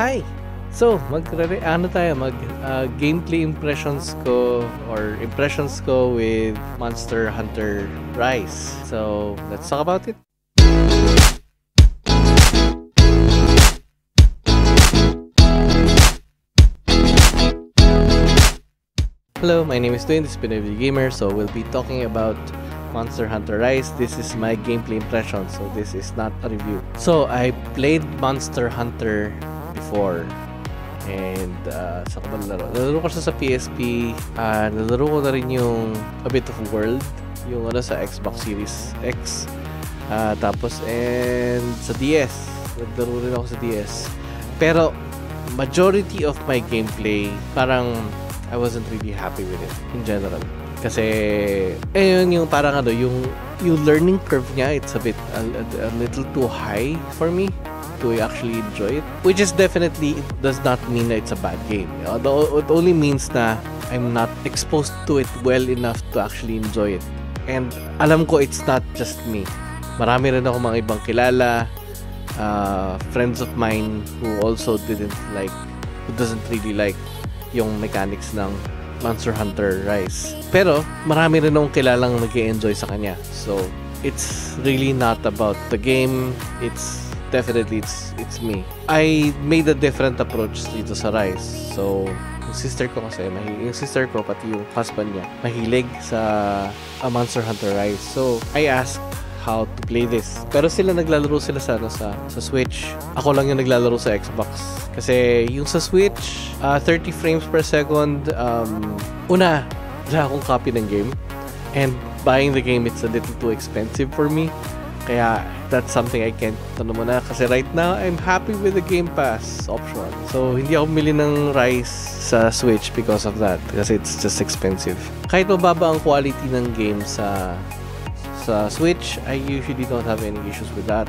Hi! So, ano tayo, mag uh, gameplay impressions ko or impressions ko with Monster Hunter Rise. So, let's talk about it. Hello, my name is Dwayne, this is Pinavy Gamer, so we'll be talking about Monster Hunter Rise. This is my gameplay impression, so this is not a review. So, I played Monster Hunter before. And uh, sa ko ba nalaro? Nalaro ko siya sa PSP. Uh, nalaro ko na rin yung A Bit of World. Yung ano sa Xbox Series X. Uh, tapos, and sa DS. Nagdaro rin ako sa DS. Pero, majority of my gameplay, parang I wasn't really happy with it in general. Kasi, eh, yun yung parang ano, yung, yung learning curve niya, it's a bit, a, a, a little too high for me to actually enjoy it. Which is definitely, it does not mean that it's a bad game. Although, it only means na I'm not exposed to it well enough to actually enjoy it. And alam ko it's not just me. Marami rin ako mga ibang kilala, uh, friends of mine who also didn't like, who doesn't really like yung mechanics ng Monster Hunter Rise. Pero, marami rin akong kilalang nag enjoy sa kanya. So, it's really not about the game. It's definitely, it's, it's me. I made a different approach dito sa Rise. So, yung sister ko kasi, mahilig, yung sister ko, pati yung husband niya, mahilig sa uh, Monster Hunter Rise. So, I asked how to play this. Pero sila naglalaro sila sa ano sa sa Switch. Ako lang yung naglalaro sa Xbox. Kasi yung sa Switch, uh, 30 frames per second um una, wala akong copy ng game. And buying the game it's a little too expensive for me. Kaya that's something I can't ano mo na kasi right now I'm happy with the Game Pass option. So hindi ako bumili ng Rise sa Switch because of that kasi it's just expensive. Kahit mababa ang quality ng game sa sa Switch, I usually don't have any issues with that.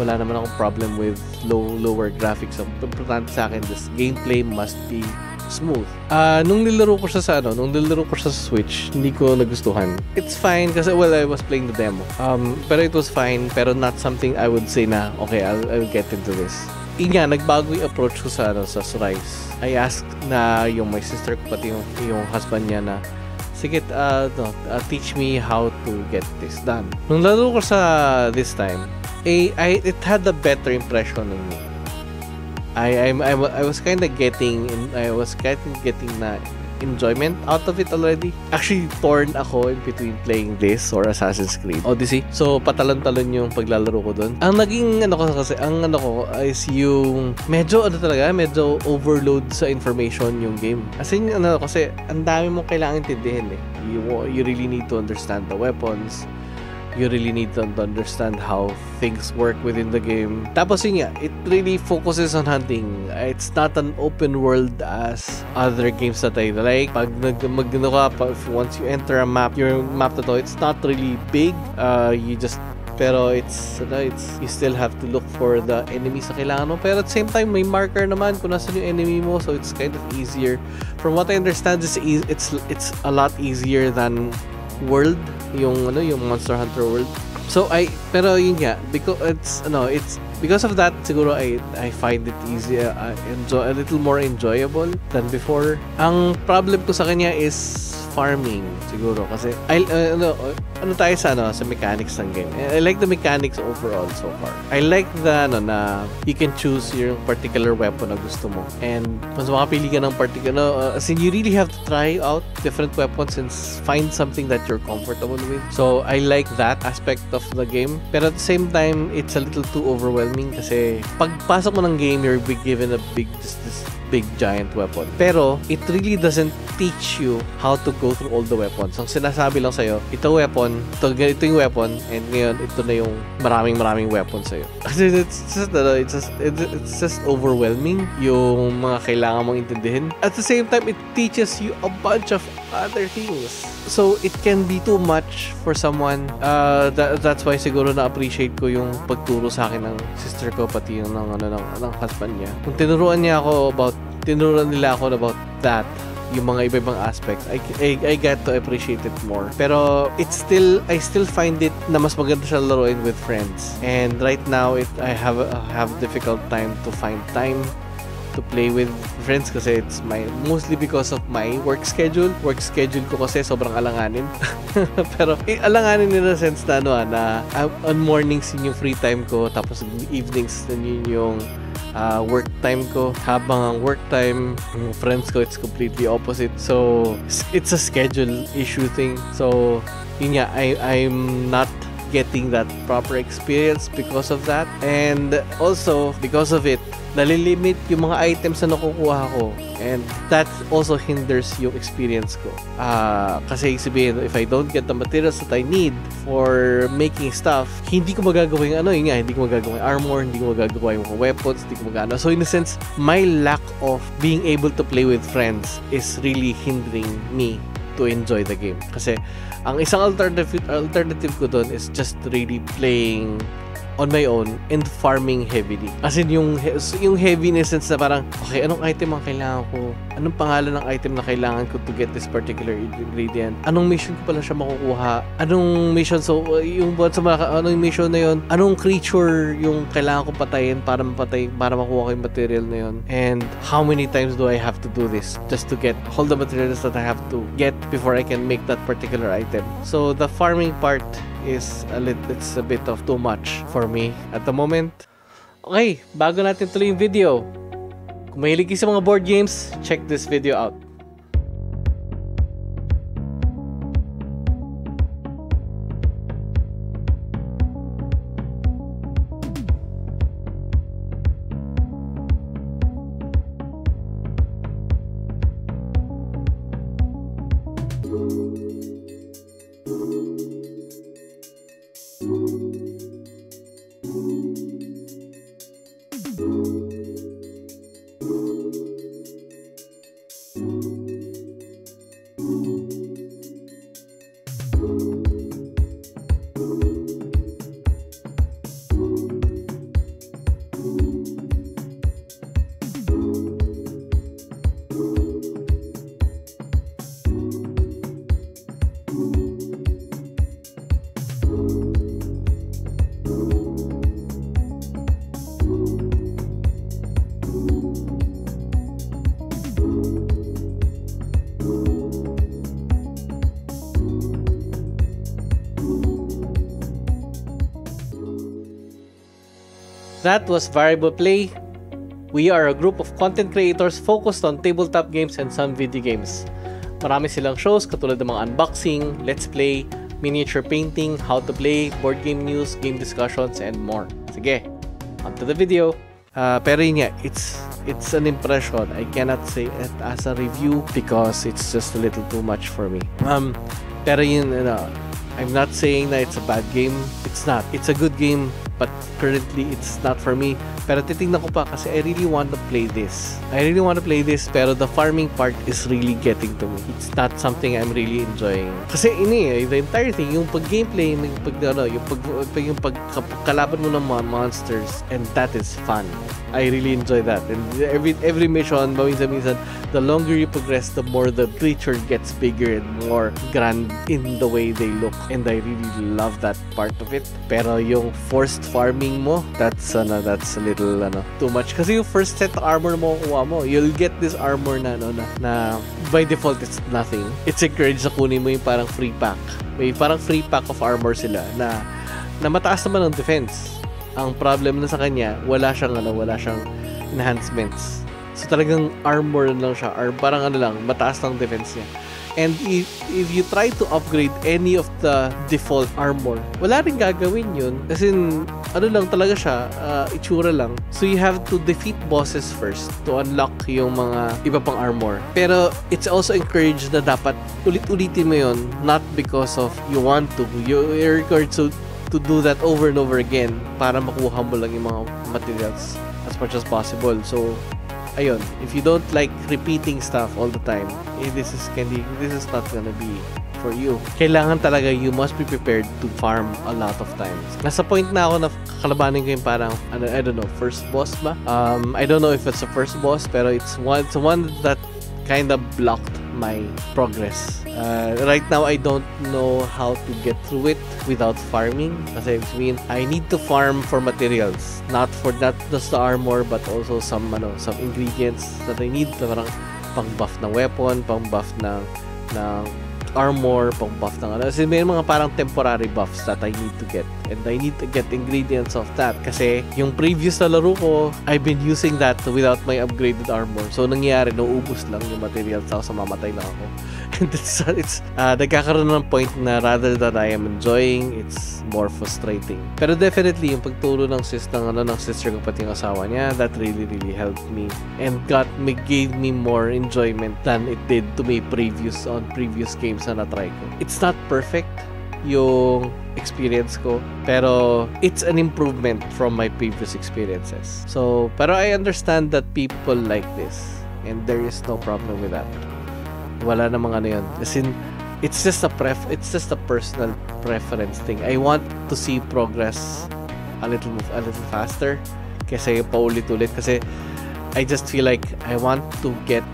Wala naman akong problem with low lower graphics. Ang importante sa akin, this gameplay must be smooth. Uh, nung nilaro ko siya sa ano, nung nilaro ko siya sa Switch, hindi ko nagustuhan. It's fine kasi well, I was playing the demo. Um, pero it was fine, pero not something I would say na, okay, I'll, I'll get into this. Yun nagbago yung approach ko sa, ano, sa Rise. I asked na yung my sister ko, pati yung, yung husband niya na, sige, uh, no, uh, teach me how to get this done. Nung laro ko sa this time, eh, I, it had a better impression on me. I, I'm, I, I was kind of getting, I was kind of getting na enjoyment out of it already. Actually, torn ako in between playing this or Assassin's Creed Odyssey. So, patalon-talon yung paglalaro ko doon. Ang naging ano ko kasi, ang ano ko is yung medyo ano talaga, medyo overload sa information yung game. As in, ano, kasi ang dami mong kailangan intindihin eh. You, you really need to understand the weapons, you really need to understand how things work within the game. Tapos yun it really focuses on hunting. It's not an open world as other games that I like. Pag nag ka, once you enter a map, your map to to, it's not really big. Uh, you just pero it's ano, it's you still have to look for the enemies na kailangan mo pero at the same time may marker naman kung nasan yung enemy mo so it's kind of easier from what I understand it's it's it's a lot easier than world yung ano yung Monster Hunter World. So I pero yun nga because it's ano it's because of that siguro I I find it easy uh, enjoy a little more enjoyable than before. Ang problem ko sa kanya is farming siguro kasi I uh, ano ano tayo sa ano sa mechanics ng game. I like the mechanics overall so far. I like the ano na you can choose your particular weapon na gusto mo and mas makapili ka ng particular no, uh, as you really have to try out different weapons and find something that you're comfortable with. So I like that aspect of the game. Pero at the same time it's a little too overwhelming kasi pagpasok mo ng game you're given a big this, this big giant weapon. Pero, it really doesn't teach you how to go through all the weapons. Ang sinasabi lang sa'yo, ito weapon, ito, ito yung weapon, and ngayon, ito na yung maraming maraming weapon sa'yo. Kasi it's just, uh, it's just, it's just overwhelming yung mga kailangan mong intindihin. At the same time, it teaches you a bunch of other things. So, it can be too much for someone. Uh, that, that's why siguro na-appreciate ko yung pagturo sa akin ng sister ko, pati yung ng, ano, ng, ng husband niya. Kung tinuruan niya ako about tinuruan nila ako about that yung mga iba-ibang aspects, I, I, I get to appreciate it more. Pero it's still, I still find it na mas maganda siya laruin with friends. And right now, it I have I have difficult time to find time to play with friends kasi it's my mostly because of my work schedule. Work schedule ko kasi sobrang alanganin. Pero eh, alanganin in the sense na ano ah, na uh, on mornings yun yung free time ko tapos evenings yun yung uh, work time ko habang ang work time yung friends ko it's completely opposite so it's a schedule issue thing so yun nga I, I'm not getting that proper experience because of that. And also, because of it, nalilimit yung mga items na nakukuha ko. And that also hinders yung experience ko. Uh, kasi sabihin, if I don't get the materials that I need for making stuff, hindi ko magagawa yung ano, yun nga, hindi ko magagawa yung armor, hindi ko magagawa yung weapons, hindi ko magagawa. So in a sense, my lack of being able to play with friends is really hindering me to enjoy the game. Kasi ang isang alternative alternative ko doon is just really playing on my own and farming heavily. As in, yung, yung heaviness sense na parang, okay, anong item ang kailangan ko? Anong pangalan ng item na kailangan ko to get this particular ingredient? Anong mission ko pala siya makukuha? Anong mission, so, yung buwan sa mga, anong mission na yon Anong creature yung kailangan ko patayin para mapatay, para makuha ko yung material na yon And how many times do I have to do this just to get all the materials that I have to get before I can make that particular item? So, the farming part is a little, it's a bit of too much for me at the moment. Okay, bago natin tuloy yung video, kung mahilig sa mga board games, check this video out. That was Variable Play. We are a group of content creators focused on tabletop games and some video games. Marami silang shows katulad ng mga unboxing, let's play, miniature painting, how to play, board game news, game discussions, and more. Sige, on to the video. Uh, pero yun it's, it's an impression. I cannot say it as a review because it's just a little too much for me. Um, pero yun, you I'm not saying that it's a bad game. It's not. It's a good game but currently it's not for me. Pero titingnan ko pa kasi I really want to play this. I really want to play this pero the farming part is really getting to me. It's not something I'm really enjoying. Kasi ini eh, the entire thing, yung pag gameplay, yung pag ano, yung pag, yung pag kalaban mo ng mga monsters and that is fun. I really enjoy that. And every every mission, minsan-minsan, the longer you progress, the more the creature gets bigger and more grand in the way they look. And I really love that part of it. Pero yung forced farming mo, that's ano, that's a little ano, too much. Kasi yung first set armor mo kuha mo, you'll get this armor na ano na, na by default it's nothing. It's encouraged na kunin mo yung parang free pack. May parang free pack of armor sila na na mataas naman ang defense. Ang problem na sa kanya, wala siyang ano, wala siyang enhancements. So talagang armor lang siya or parang ano lang, mataas lang defense niya. And if, if you try to upgrade any of the default armor, wala rin gagawin yun. Kasi ano lang talaga siya, uh, itsura lang. So you have to defeat bosses first to unlock yung mga iba pang armor. Pero it's also encouraged na dapat ulit-ulitin mo yun, not because of you want to. You're encouraged to, to do that over and over again para makuha mo lang yung mga materials as much as possible. So, ayun, if you don't like repeating stuff all the time, eh, this is candy, this is not gonna be for you. Kailangan talaga you must be prepared to farm a lot of times. Nasa point na ako na kalabanin ko yung parang, ano, I don't know, first boss ba? Um, I don't know if it's a first boss, pero it's one, it's one that kind of blocked my progress. Uh, right now, I don't know how to get through it without farming. Kasi I mean, I need to farm for materials. Not for not just the armor, but also some, ano, some ingredients that I need. Parang pang buff ng weapon, pang buff ng, ng armor, pang buff ng ano. Kasi may mga parang temporary buffs that I need to get. And I need to get ingredients of that. Kasi yung previous na laro ko, I've been using that without my upgraded armor. So, nangyayari, nauubos lang yung materials ako, so mamatay lang ako. It's, it's uh, nagkakaroon ng point na rather than I am enjoying, it's more frustrating. Pero definitely, yung pagturo ng sis ng, ano, ng sister ko pati yung asawa niya, that really, really helped me. And got me, gave me more enjoyment than it did to me previous on previous games na na-try ko. It's not perfect yung experience ko pero it's an improvement from my previous experiences so pero I understand that people like this and there is no problem with that wala namang ano yun. As in, it's just a pref it's just a personal preference thing. I want to see progress a little a little faster kasi paulit-ulit kasi I just feel like I want to get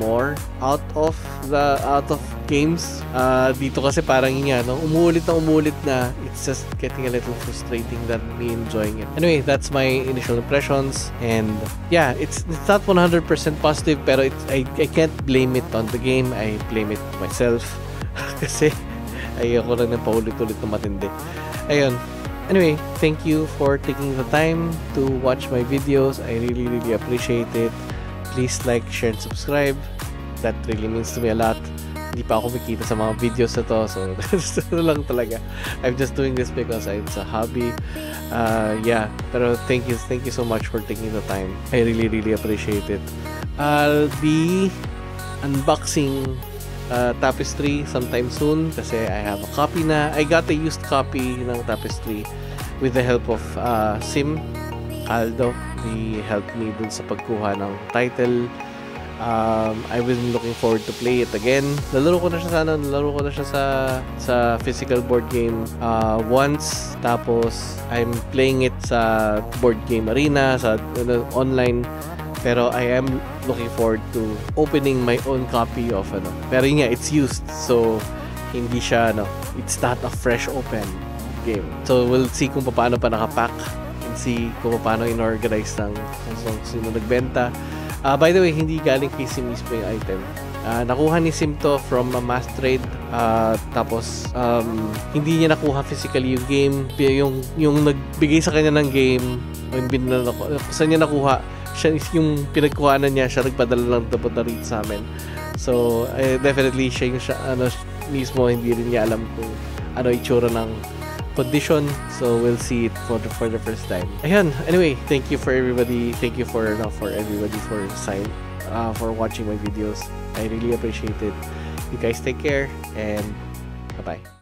more out of the out of games. Uh, dito kasi parang yun no? umuulit na umuulit na it's just getting a little frustrating than me enjoying it. Anyway, that's my initial impressions and yeah, it's it's not 100% positive pero it's, I, I can't blame it on the game. I blame it myself kasi ayoko lang ng paulit-ulit na matindi. Ayun, Anyway, thank you for taking the time to watch my videos. I really, really appreciate it. Please like, share, and subscribe. That really means to me a lot. Hindi pa ako kumikita sa mga videos na to. So, ito lang talaga. I'm just doing this because it's a hobby. Uh, yeah. Pero thank you, thank you so much for taking the time. I really, really appreciate it. I'll be unboxing uh, Tapestry sometime soon kasi I have a copy na. I got a used copy ng Tapestry with the help of uh, Sim Caldo. He helped me dun sa pagkuha ng title. Um, I've been looking forward to play it again. Nalaro ko na siya sa ano, nalaro ko na siya sa sa physical board game uh, once. Tapos I'm playing it sa board game arena, sa uh, online pero I am looking forward to opening my own copy of ano. Pero yun nga, it's used. So, hindi siya, ano, it's not a fresh open game. So, we'll see kung paano pa nakapack and see kung paano in-organize ng kung sino nagbenta. Uh, by the way, hindi galing kay Sim mismo yung item. Uh, nakuha ni Sim to from a mass trade. Uh, tapos, um, hindi niya nakuha physically yung game. Yung, yung nagbigay sa kanya ng game, yung binala, saan niya nakuha, siya yung pinagkuhanan niya, siya nagpadala lang dapat na rin sa amin. So, uh, definitely siya yung siya, ano, mismo hindi rin niya alam kung ano itsura ng condition. So, we'll see it for the, for the first time. Ayun, anyway, thank you for everybody. Thank you for, no, for everybody for sign, uh, for watching my videos. I really appreciate it. You guys take care and bye-bye.